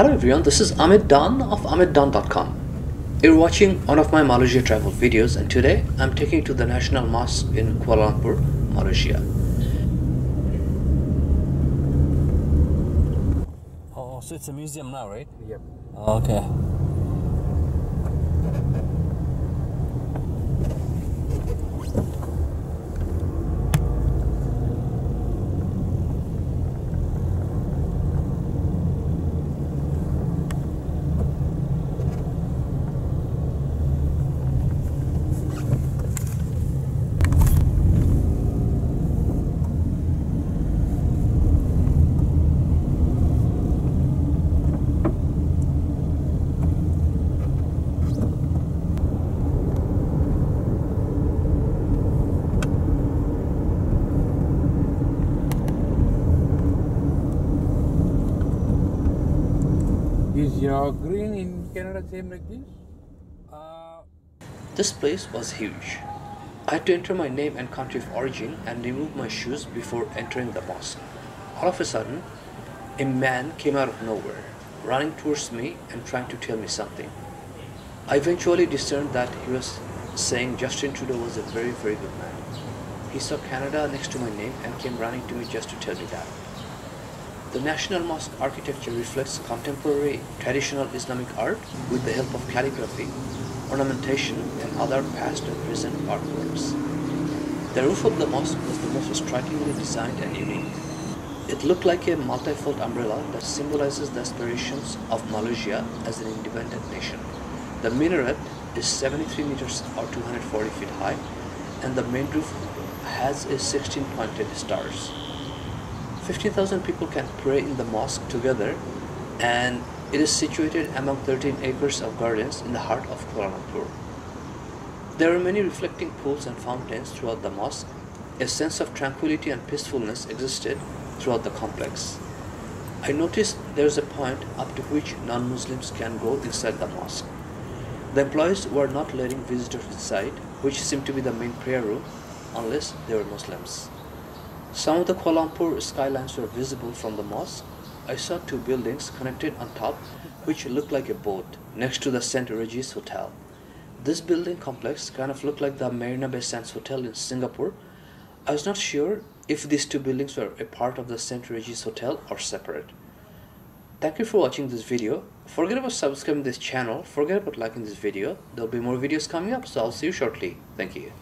Hello everyone, this is Amit Dan of AmitDan.com. You're watching one of my Malaysia travel videos and today I'm taking you to the National Mosque in Kuala Lumpur, Malaysia. Oh, so it's a museum now, right? Yep. Oh, okay. Is your green in Canada same like this? Uh, This place was huge. I had to enter my name and country of origin and remove my shoes before entering the mosque. All of a sudden, a man came out of nowhere, running towards me and trying to tell me something. I eventually discerned that he was saying Justin Trudeau was a very, very good man. He saw Canada next to my name and came running to me just to tell me that. The National Mosque architecture reflects contemporary traditional Islamic art with the help of calligraphy, ornamentation, and other past and present artworks. The roof of the mosque was the most strikingly designed and unique. It looked like a multifold umbrella that symbolizes the aspirations of Malaysia as an independent nation. The minaret is 73 meters or 240 feet high, and the main roof has a 16 pointed stars. 15,000 people can pray in the mosque together and it is situated among 13 acres of gardens in the heart of Kuala Lumpur. There are many reflecting pools and fountains throughout the mosque. A sense of tranquility and peacefulness existed throughout the complex. I noticed there is a point up to which non-Muslims can go inside the mosque. The employees were not letting visitors inside, which seemed to be the main prayer room, unless they were Muslims. Some of the Kuala Lumpur skylines were visible from the mosque. I saw two buildings connected on top, which looked like a boat, next to the St. Regis Hotel. This building complex kind of looked like the Marina Bay Sands Hotel in Singapore. I was not sure if these two buildings were a part of the St. Regis Hotel or separate. Thank you for watching this video. Forget about subscribing this channel. Forget about liking this video. There'll be more videos coming up, so I'll see you shortly. Thank you.